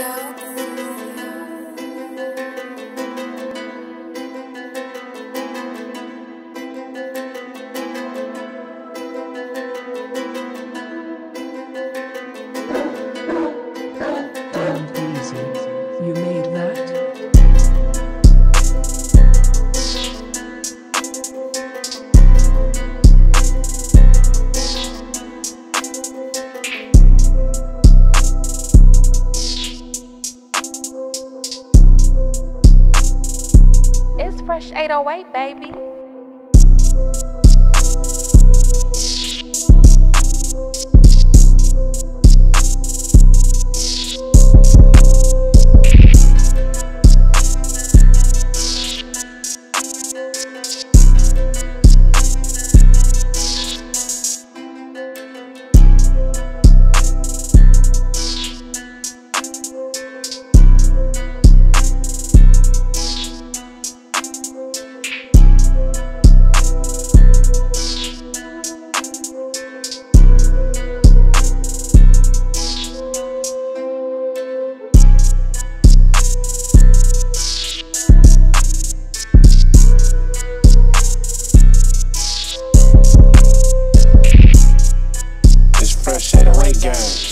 Damn Fresh 808, baby. 808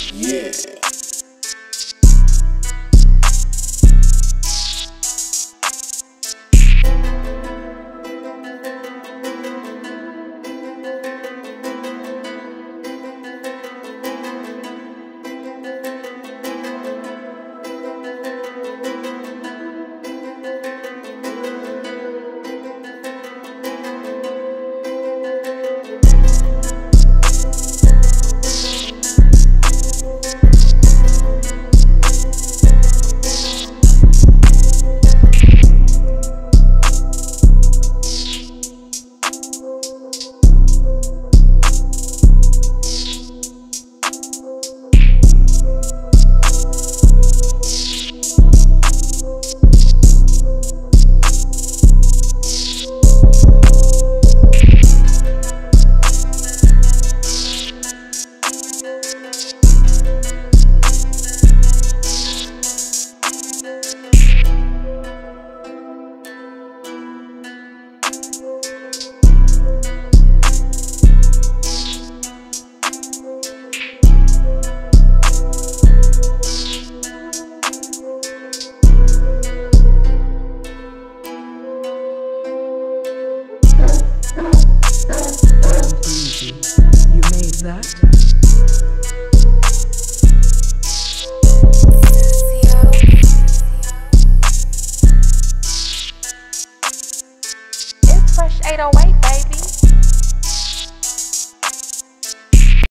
808, baby.